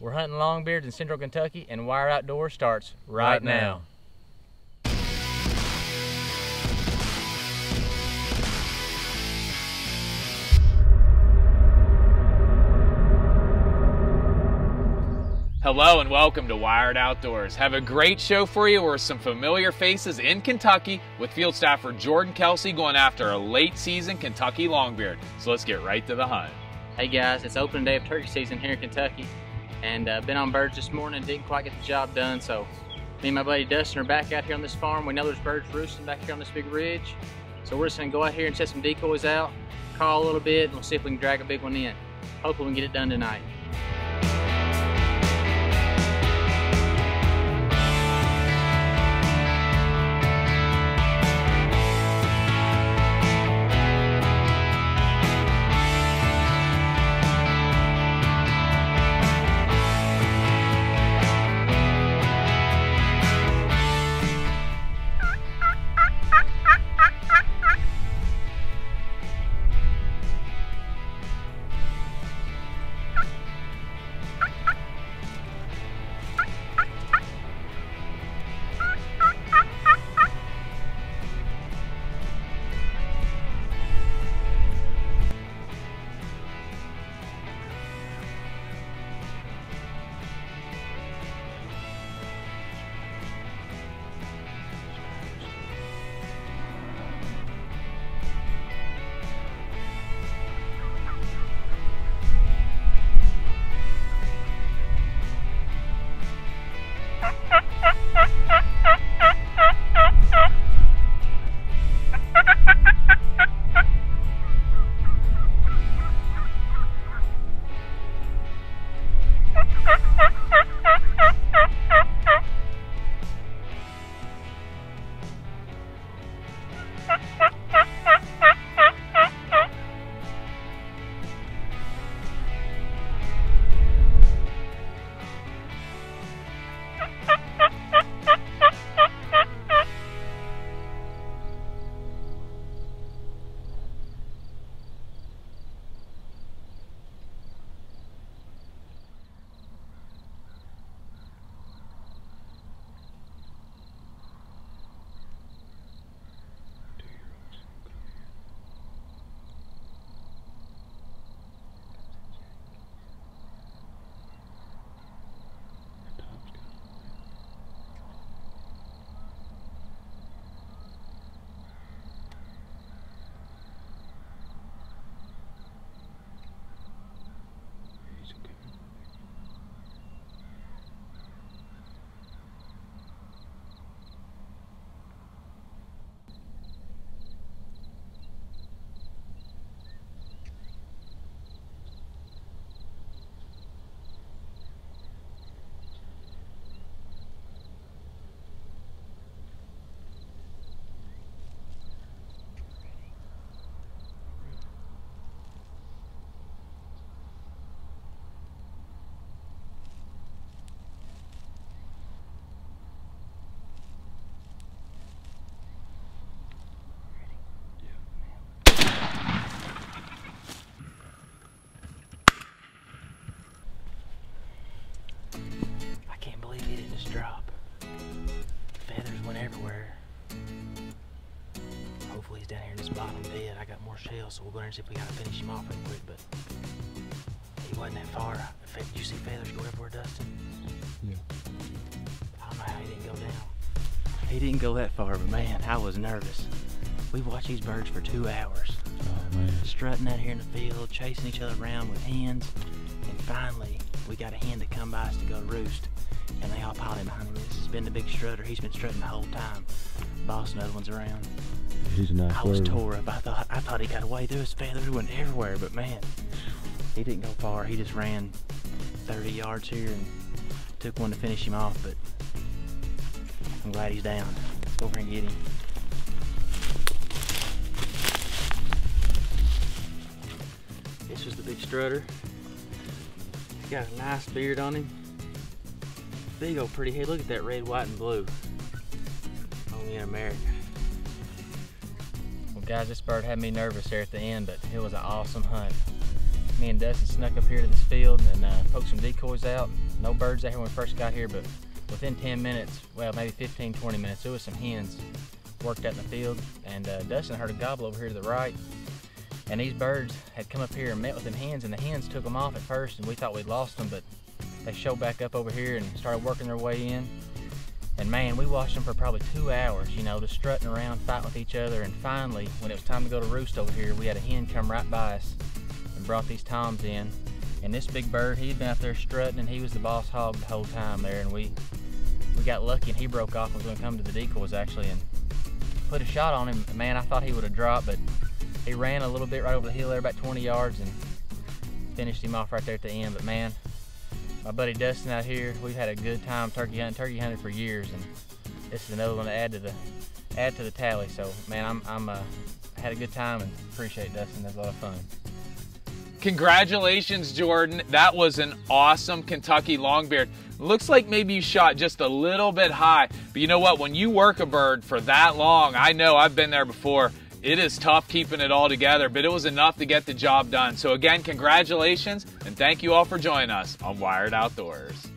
We're hunting longbeards in central Kentucky, and Wired Outdoors starts right, Right now. now. Hello and welcome to Wired Outdoors. Have a great show for you with some familiar faces in Kentucky with field staffer Jordan Kelsey going after a late season Kentucky longbeard. So let's get right to the hunt. Hey guys, it's opening day of turkey season here in Kentucky, and uh, been on birds this morning. Didn't quite get the job done, so me and my buddy Dustin are back out here on this farm. We know there's birds roosting back here on this big ridge, so we're just gonna go out here and set some decoys out, call a little bit, and we'll see if we can drag a big one in. Hopefully, we can get it done tonight. ha ha down here in this bottom bed. I got more shells, so we'll go there and see if we gotta finish him off real quick, but he wasn't that far. Did you see feathers go everywhere, Dustin? Yeah. I don't know how he didn't go down. He didn't go that far, but man, I was nervous. We watched these birds for two hours, Oh man. strutting out here in the field, chasing each other around with hens, and finally we got a hen to come by us to go roost, and they all piled in behind him. This has been the big strutter. He's been strutting the whole time, bossing other ones around. He's a nice I was bird. tore up. I thought I thought he got away. There was feathers went everywhere, but man, he didn't go far. He just ran 30 yards here and took one to finish him off. But I'm glad he's down. Let's go over and get him. This is the big strutter. He's got a nice beard on him. Big old pretty head. Look at that red, white, and blue. Only in America. Guys, this bird had me nervous there at the end, but it was an awesome hunt. Me and Dustin snuck up here to this field and uh, poked some decoys decoys out. No birds out here when we first got here, but within 10 minutes, well, maybe 15, 20 minutes, there was some hens worked out in the field, and uh, Dustin heard a gobble over here to the right. And these birds had come up here and met with them hens, and the hens took them off at first, and we thought we'd lost them, but they showed back up over here and started working their way in. And man, we watched them for probably two hours, you know, just strutting around, fighting with each other. And finally, when it was time to go to roost over here, we had a hen come right by us and brought these toms in. And this big bird, he'd been out there strutting, and he was the boss hog the whole time there. And we we got lucky, and he broke off and was going to come to the decoys actually, and put a shot on him. Man, I thought he would have dropped, but he ran a little bit right over the hill there, about 20 yards, and finished him off right there at the end. But man, my buddy Dustin out here, we've had a good time turkey hunting. Turkey hunting for years, and this is another one to add to the add to the tally. So man, I'm I'm uh, had a good time and appreciate Dustin. That's a lot of fun. Congratulations, Jordan. That was an awesome Kentucky longbeard. Looks like maybe you shot just a little bit high, but you know what? When you work a bird for that long, I know I've been there before. It is tough keeping it all together, but it was enough to get the job done. So again, congratulations and thank you all for joining us on Wired Outdoors.